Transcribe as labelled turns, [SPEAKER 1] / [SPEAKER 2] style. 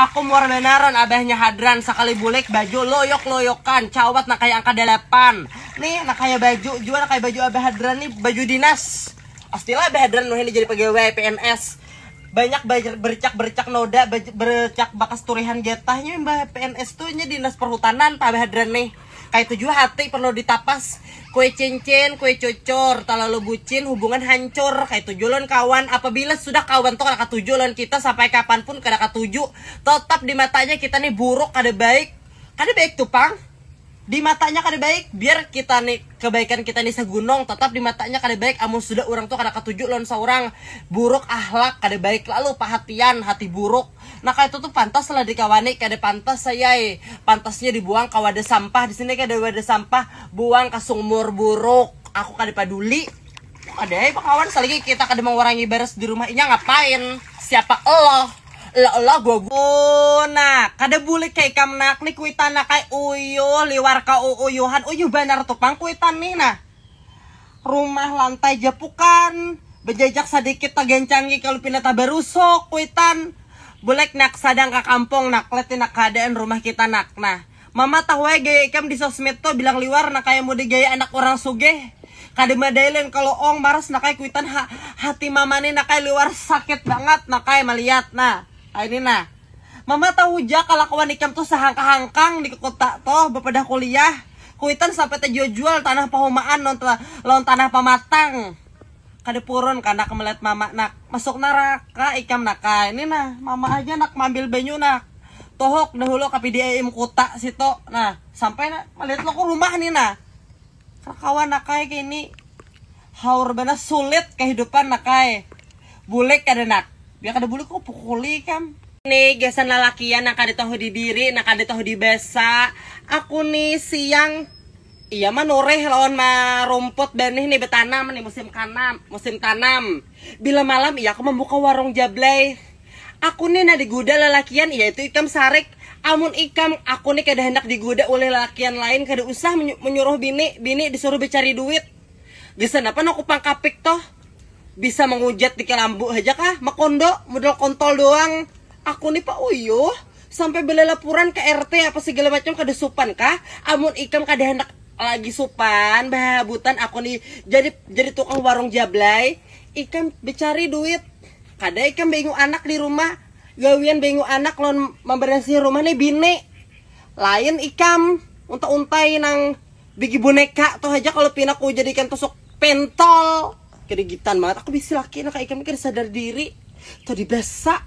[SPEAKER 1] Ako muar benaran abahnya hadran. Sakali bulik baju loyok loyokan cawat na kaya angka delapan. Nih na kaya baju jual na kaya baju abah hadran nih baju dinas. Pastilah abah hadran nuh ini jadi pegawai PNS banyak bercak bercak noda bercak bakas turihan getahnya mbak PNS tuh nya dinas perhutanan pak abah hadran nih kayak itu juga hati perlu ditapas. Kue cincin kue cocor terlalu bucin hubungan hancur. Kayak itu jualan kawan. Apabila sudah kawan tuh kada ketujuan kita sampai kapan pun kada ketuju tetap di matanya kita nih buruk kada baik. Kada baik tuh pang di matanya kada baik biar kita nih kebaikan kita nih segunung tetap di matanya kada baik amun sudah orang tuh kada ketuju lawan seorang. Buruk ahlak kada baik lalu perhatian hati buruk. Nah kayak itu tuh pantas lah dikawani kada pantas saya pantasnya dibuang ke wadah sampah. Di sini kada wadah sampah buang ke sumur buruk. Aku kada peduli. Ada ya kawan? Selagi kita kada mengurangi beres di rumah ini ngapain? Siapa Allah gua gua nah kada boleh kayak kam nak nih kuitan na kay uyo liwar ka uuyuhan uyu benar tuh pang kuitan nih nah. Rumah lantai japukan bejajak sedikit tagencangi kalau pinata berusok kuitan. Boleh nak sadang ke kampung nak letin nak keadaan rumah kita nak nah. Mama tahu ya gaya ikam di sosmed tuh bilang liwar nak kayak mau digaya anak orang sugeh kada madailin kalau ong maras nak kayak kuitan ha, hati mama nih nak kayak liwar sakit banget nak kayak melihat nah. kayak ini nah. Mama tahu ja kawan ikam tuh sehangka-hangkang di kota toh bepada kuliah. Kuitan sampai terjual jual tanah pahumaan non lawan tanah pamatang. Kada purun kana kemelet mama nak masuk neraka ikam nak. Kay. ini nah mama aja nak mambil banyu nak. Tohok dahulu kapi dia im kota situ. Nah sampai nak melihat lo rumah nih nah. Kawan nak kayak gini haur benar sulit kehidupan nak kayak bulek kada nak biar kada bulek kok pukuli kam nih gesan lalakian nak kada tahu di diri nak kada tahu di besa aku nih siang Iya mah noreh lawan mah rumput benih nih betanam nih musim tanam musim tanam. Bila malam iya aku membuka warung jablay. Aku nih nah digoda lelakian iya itu ikam sarik. Amun ikam aku nih kada hendak digoda oleh lelakian lain kada usah menyu- menyuruh bini bini disuruh becari duit. Bisa apa aku pangkapik toh? Bisa mengujat di kelambu aja kah? Makondo modal kontol doang. Aku nih pak uyuh sampai bela laporan ke RT apa segala macam kada supan kah? Amun ikam kada hendak lagi supan bahabutan aku nih. Jadi jadi tukang warung jablay. Ikan becari duit. Kada ikan bingung anak di rumah. Gawian bingung anak lon membersih rumah nih bini. Lain ikam untuk untai nang bigi boneka tuh aja kalau pinaku jadikan tusuk pentol kedigitan banget. Aku bisa laki nak ikan mikir sadar diri. Tuh dibesa